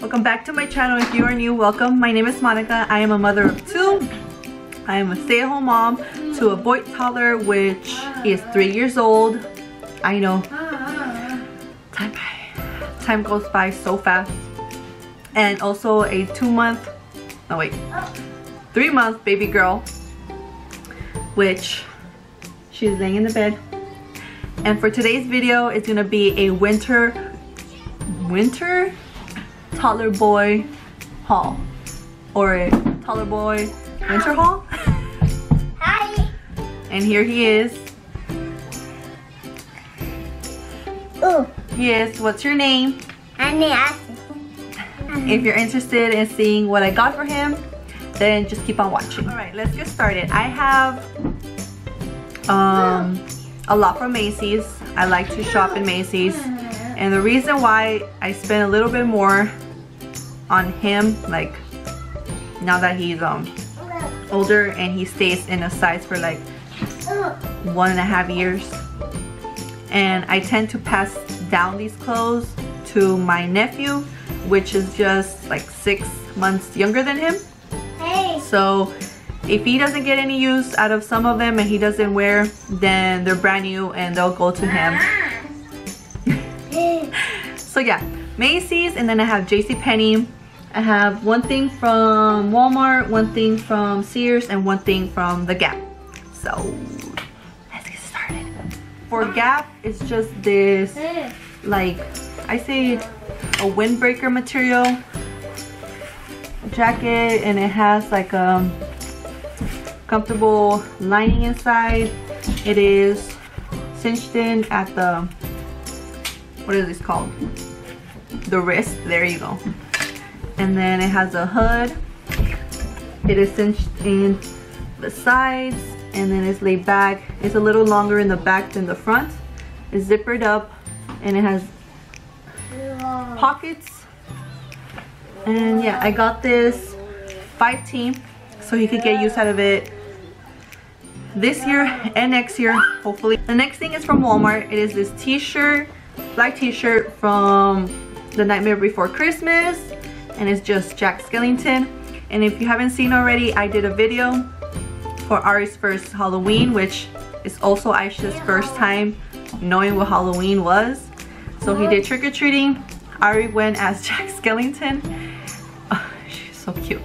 welcome back to my channel. If you are new, welcome. My name is Monica. I am a mother of two. I am a stay-at-home mom to a boy toddler which is three years old. I know. Time, time goes by so fast. And also a two month, no wait, three month baby girl which she's laying in the bed. And for today's video, it's gonna be a winter, winter toddler boy haul. Or a toddler boy winter haul. Hi. And here he is. Oh, Yes, what's your name? Annie If you're interested in seeing what I got for him, then just keep on watching. All right, let's get started. I have um, a lot from Macy's. I like to shop in Macy's. And the reason why I spend a little bit more on him, like now that he's um older and he stays in a size for like one and a half years. And I tend to pass down these clothes to my nephew, which is just like six months younger than him. Hey. So if he doesn't get any use out of some of them and he doesn't wear, then they're brand new and they'll go to him. So yeah, Macy's and then I have JCPenney. I have one thing from Walmart, one thing from Sears, and one thing from The Gap. So let's get started. For Gap, it's just this like I say a windbreaker material jacket and it has like a comfortable lining inside. It is cinched in at the what is this called? The wrist, there you go. And then it has a hood. It is cinched in the sides and then it's laid back. It's a little longer in the back than the front. It's zippered up and it has pockets. And yeah, I got this 5T so he could get use out of it this year and next year, hopefully. The next thing is from Walmart. It is this t-shirt, black t-shirt from The Nightmare Before Christmas. And it's just Jack Skellington. And if you haven't seen already, I did a video for Ari's first Halloween, which is also Aisha's first time knowing what Halloween was. So he did trick-or-treating. Ari went as Jack Skellington. Oh, she's so cute.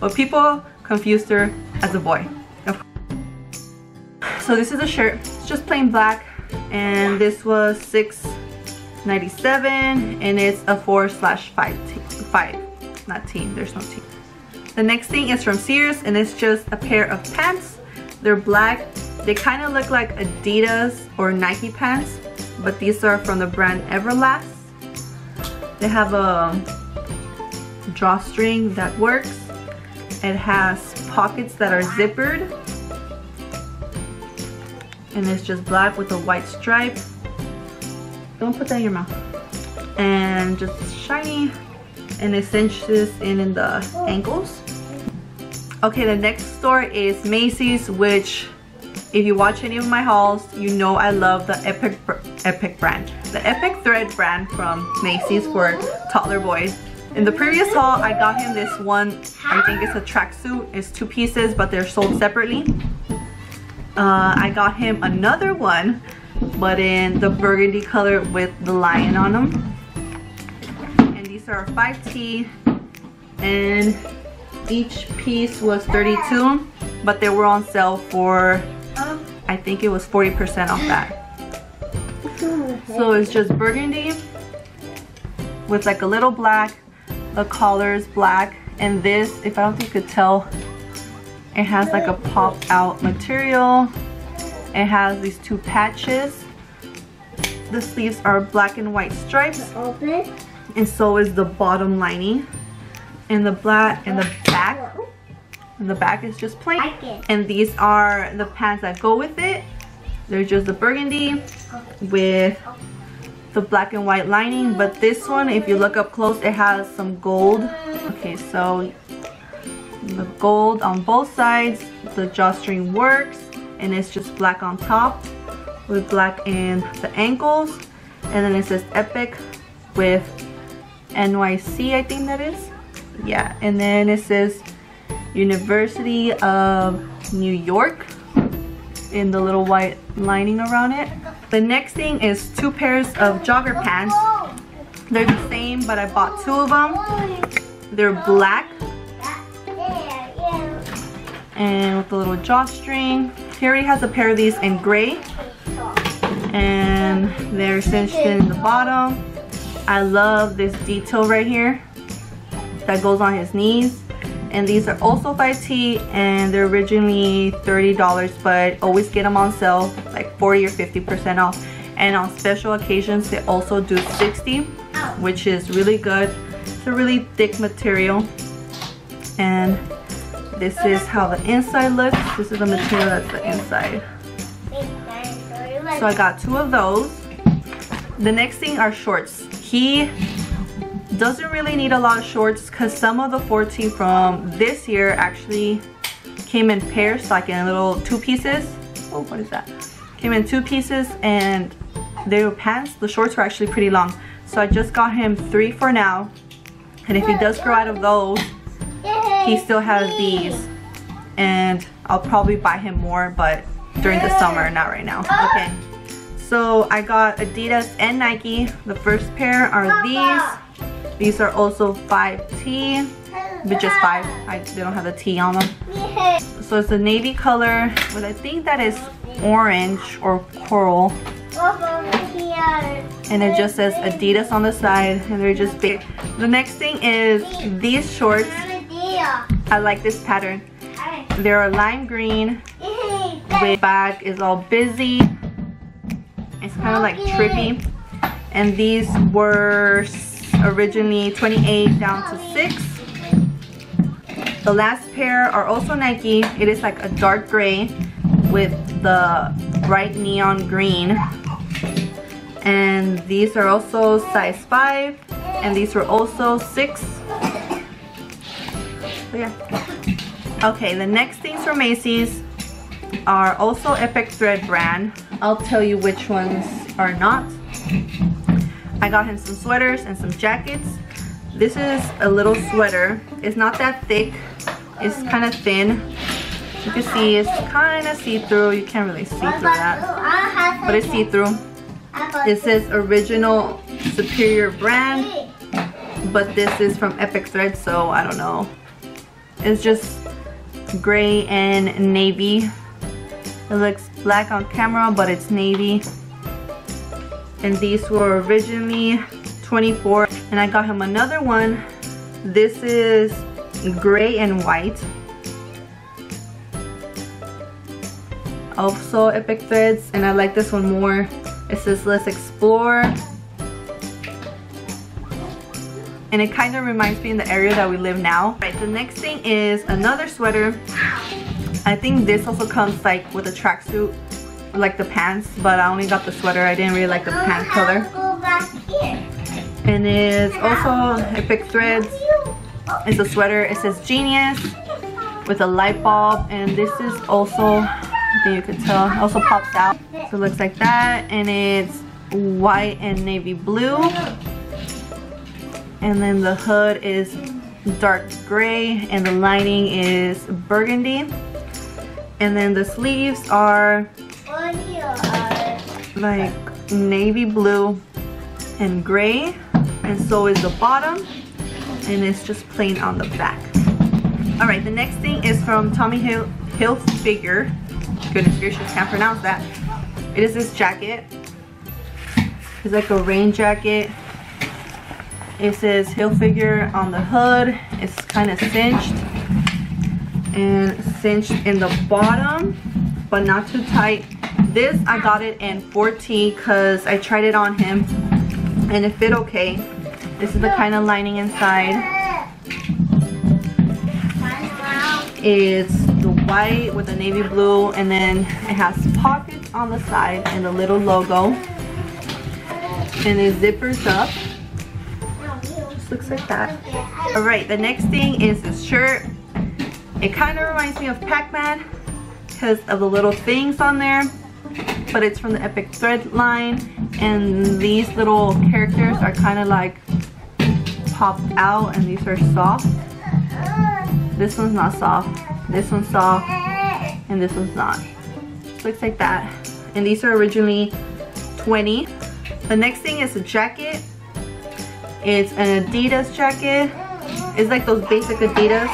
But people confused her as a boy. So this is a shirt. It's just plain black. And this was $6.97 and it's a 4 slash 5 5 not teen there's no teen. The next thing is from Sears and it's just a pair of pants. They're black. They kind of look like Adidas or Nike pants but these are from the brand Everlast. They have a drawstring that works. It has pockets that are zippered. And it's just black with a white stripe don't put that in your mouth. And just shiny and it cinches in in the ankles okay the next store is Macy's which if you watch any of my hauls you know I love the Epic Epic brand. The Epic Thread brand from Macy's for toddler boys. In the previous haul I got him this one I think it's a tracksuit. It's two pieces but they're sold separately. Uh, I got him another one but in the burgundy color with the lion on them and these are 5T and each piece was 32 but they were on sale for I think it was 40% off that. So it's just burgundy with like a little black the collar is black and this if I don't think you could tell it has like a pop out material it has these two patches. The sleeves are black and white stripes. Open. and so is the bottom lining. And the black and the back. And the back is just plain. And these are the pants that go with it. They're just the burgundy with the black and white lining. But this one if you look up close it has some gold. Okay so the gold on both sides. The drawstring works and it's just black on top with black in the ankles and then it says epic with NYC, I think that is. Yeah, and then it says University of New York in the little white lining around it. The next thing is two pairs of jogger pants. They're the same, but I bought two of them. They're black and with a little drawstring. Already has a pair of these in gray and they're cinched in the bottom. I love this detail right here that goes on his knees. And these are also 5T and they're originally $30 but always get them on sale like 40 or 50% off. And on special occasions they also do 60 which is really good. It's a really thick material and this is how the inside looks. This is the material that's the inside. So I got two of those. The next thing are shorts. He doesn't really need a lot of shorts because some of the 14 from this year actually came in pairs, like in little two pieces. Oh, what is that? Came in two pieces and they were pants. The shorts were actually pretty long. So I just got him three for now. And if he does grow out of those, he still has these. And I'll probably buy him more, but during the summer, not right now. Okay. So I got Adidas and Nike. The first pair are these. These are also 5T, but just 5. I, they don't have the T on them. So it's a navy color but I think that is orange or coral. And it just says Adidas on the side and they're just big. The next thing is these shorts. I like this pattern. They're lime green. The back is all busy. It's kind of like trippy. And these were originally 28 down to 6. The last pair are also Nike. It is like a dark gray with the bright neon green. And these are also size 5. And these were also 6. Yeah. Okay, the next things from Macy's are also Epic Thread brand. I'll tell you which ones are not. I got him some sweaters and some jackets. This is a little sweater. It's not that thick. It's kind of thin. You can see it's kind of see-through. You can't really see through that. But it's see-through. It says original superior brand. But this is from Epic Thread, so I don't know. It's just gray and navy. It looks black on camera, but it's navy. And these were originally 24. And I got him another one. This is gray and white. Also Epic Threads, and I like this one more. It says let's explore. And it kind of reminds me in the area that we live now. Right, the next thing is another sweater. I think this also comes like with a tracksuit, like the pants, but I only got the sweater. I didn't really like the pants color. And it's also Epic Threads. It's a sweater. It says Genius with a light bulb. And this is also, I think you can tell, also pops out. So it looks like that. And it's white and navy blue. And then the hood is dark gray and the lining is burgundy. And then the sleeves are like navy blue and gray. And so is the bottom. And it's just plain on the back. Alright, the next thing is from Tommy Hill Hilfiger. Goodness gracious, can't pronounce that. It is this jacket. It's like a rain jacket. It says Hilfiger on the hood. It's kind of cinched and cinched in the bottom but not too tight. This I got it in 4T because I tried it on him and it fit okay. This is the kind of lining inside. It's the white with the navy blue and then it has pockets on the side and a little logo. And it zippers up looks like that all right the next thing is this shirt it kind of reminds me of Pac-Man because of the little things on there. But it's from the Epic Thread line. And these little characters are kind of like popped out and these are soft. This one's not soft. This one's soft and this one's not. Looks like that. And these are originally 20. The next thing is a jacket. It's an Adidas jacket. It's like those basic Adidas.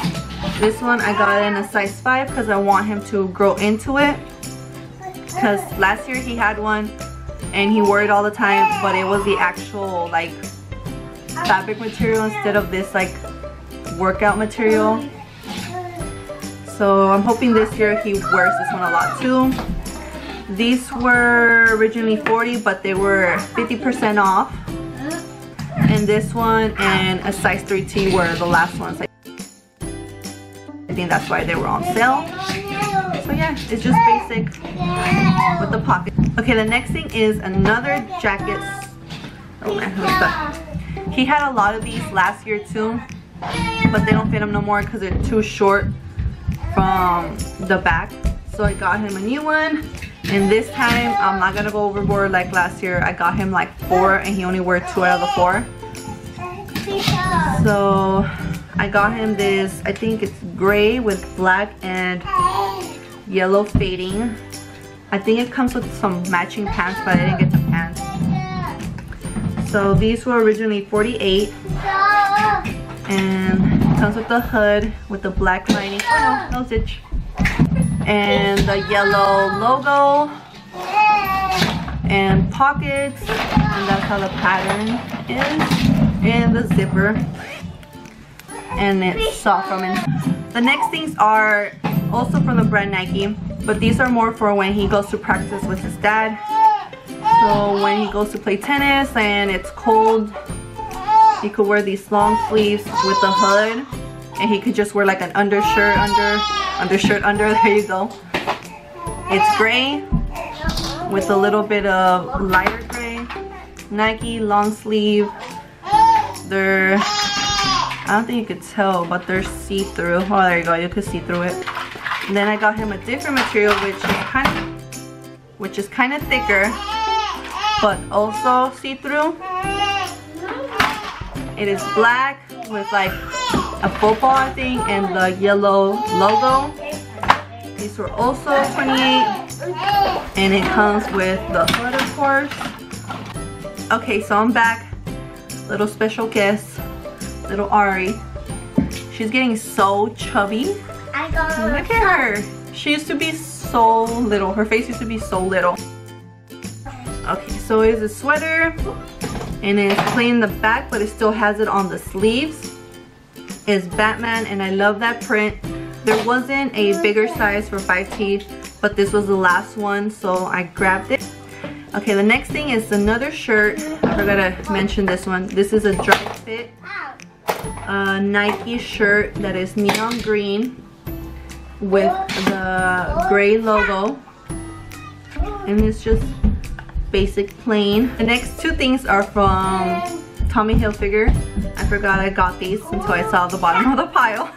This one I got in a size 5 because I want him to grow into it. Because last year he had one and he wore it all the time but it was the actual like fabric material instead of this like workout material. So I'm hoping this year he wears this one a lot too. These were originally 40 but they were 50% off. And this one and a size 3T were the last ones. I think that's why they were on sale. So yeah, it's just basic with the pocket. Okay, the next thing is another jacket. Oh man, who's that? He had a lot of these last year too, but they don't fit him no more because they're too short from the back. So I got him a new one. And this time, I'm not gonna go overboard like last year. I got him like four and he only wore two out of the four. So I got him this, I think it's gray with black and yellow fading. I think it comes with some matching pants, but I didn't get the pants. So these were originally 48 and comes with the hood with the black lining. Oh no, no stitch. And the yellow logo and pockets and that's how the pattern is and the zipper and it's soft from inside. The next things are also from the brand Nike but these are more for when he goes to practice with his dad. So when he goes to play tennis and it's cold he could wear these long sleeves with the hood and he could just wear like an undershirt under undershirt under there you go it's gray with a little bit of lighter gray Nike long sleeve they're I don't think you could tell but they're see-through oh there you go you could see through it and then I got him a different material which is kind of which is kind of thicker but also see-through it is black with like a football I think and the yellow logo. These were also 28 and it comes with the hood of course. Okay so I'm back. Little special guest. Little Ari. She's getting so chubby. Look at her. She used to be so little. Her face used to be so little. Okay, so it's a sweater and it's plain in the back but it still has it on the sleeves is Batman and I love that print there wasn't a bigger size for 5T but this was the last one so I grabbed it okay the next thing is another shirt I forgot to mention this one this is a dry fit uh, Nike shirt that is neon green with the gray logo and it's just basic plain. The next two things are from Tommy Hilfiger. I forgot I got these until I saw the bottom of the pile.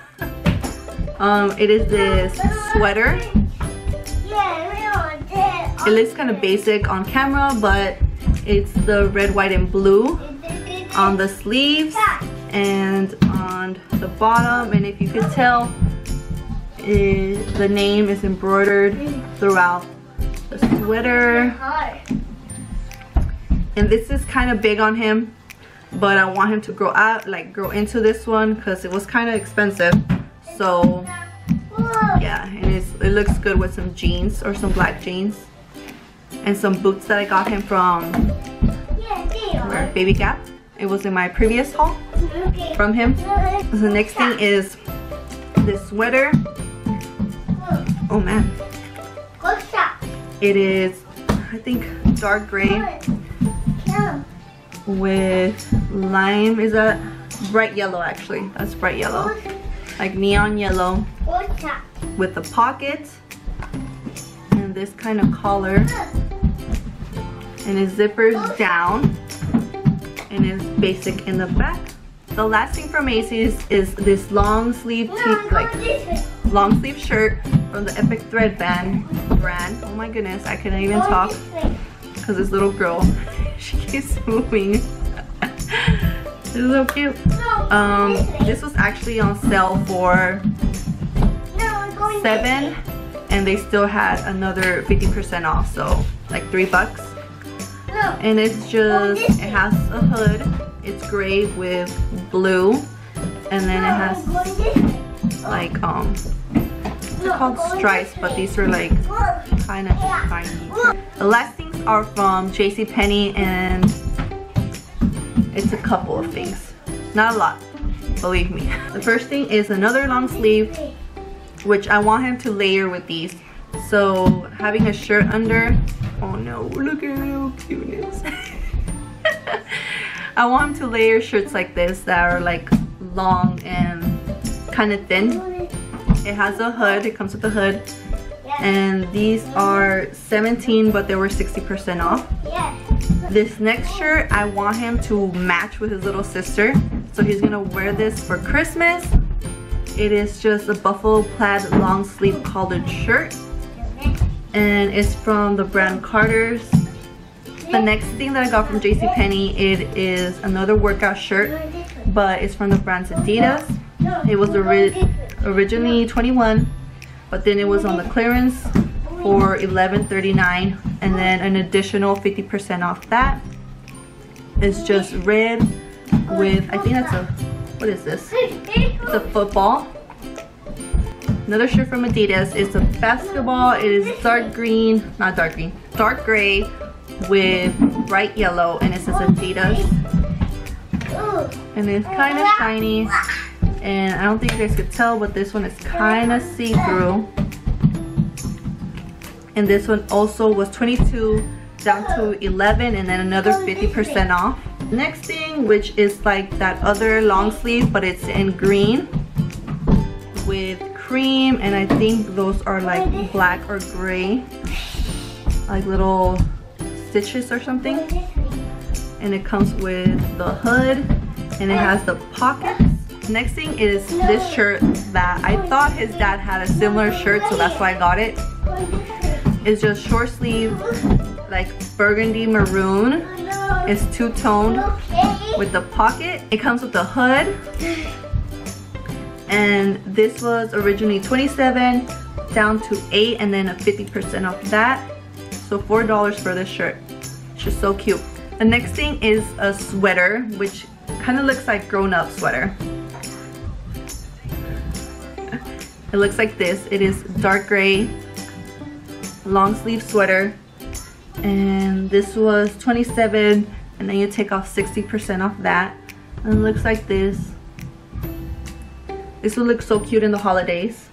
um, it is this sweater. It looks kind of basic on camera, but it's the red, white, and blue on the sleeves and on the bottom. And if you could tell, it, the name is embroidered throughout the sweater. And this is kind of big on him but I want him to grow out like grow into this one because it was kind of expensive. So yeah and it looks good with some jeans or some black jeans and some boots that I got him from Baby Gap it was in my previous haul from him the next thing is this sweater oh man it is I think dark gray with lime. Is that bright yellow actually? That's bright yellow. Like neon yellow. With the pocket. And this kind of collar. And it zippers down. And it's basic in the back. The last thing from Macy's is this long sleeve like long sleeve shirt from the Epic Thread band brand. Oh my goodness, I couldn't even talk because this little girl she keeps moving. is so cute. Um, this was actually on sale for seven and they still had another 50% off so like three bucks and it's just it has a hood. It's gray with blue. And then it has like um they're called stripes but these are like kind of tiny the last things are from JCPenney and it's a couple of things. Not a lot believe me. The first thing is another long sleeve which I want him to layer with these. So having a shirt under oh no. Look at how cuteness I want him to layer shirts like this that are like long and kind of thin. It has a hood. It comes with a hood. And these are 17 but they were 60% off. This next shirt I want him to match with his little sister. So he's gonna wear this for Christmas. It is just a buffalo plaid long sleeve collared shirt and it's from the brand Carter's. The next thing that I got from JCPenney, it is another workout shirt, but it's from the brand Adidas. It was ori originally 21, but then it was on the clearance for 11.39, and then an additional 50% off that. It's just red with, I think that's a, what is this? It's a football Another shirt from Adidas. It's a basketball. It is dark green, not dark green, dark gray with bright yellow and it says Adidas. And it's kind of shiny. And I don't think you guys could tell, but this one is kind of see-through. And this one also was 22 down to 11 and then another 50% off. Next thing, which is like that other long sleeve, but it's in green with cream and I think those are like black or gray. Like little stitches or something. And it comes with the hood and it has the pockets. Next thing is this shirt that I thought his dad had a similar shirt so that's why I got it. It's just short sleeve like burgundy maroon. It's two-toned with the pocket. It comes with the hood and this was originally 27 down to 8 and then a 50% off that. So $4 for this shirt it's just so cute. The next thing is a sweater which kind of looks like grown-up sweater. It looks like this. It is dark gray long sleeve sweater. And this was 27 and then you take off 60% off that. And it looks like this this will look so cute in the holidays.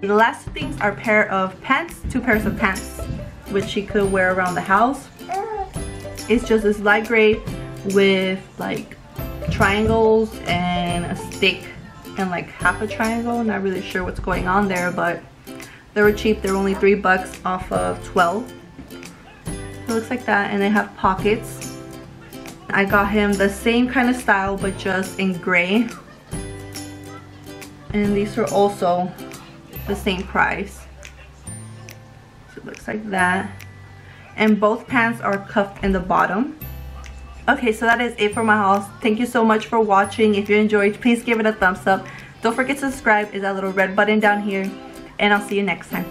The last things are pair of pants, two pairs of pants, which she could wear around the house. It's just this light gray with like triangles and a stick and like half a triangle. Not really sure what's going on there, but they were cheap. They were only three bucks off of 12. It looks like that and they have pockets. I got him the same kind of style but just in gray and these are also the same price. So it looks like that. And both pants are cuffed in the bottom. Okay so that is it for my haul thank you so much for watching. If you enjoyed please give it a thumbs up. Don't forget to subscribe. Is that little red button down here? And i'll see you next time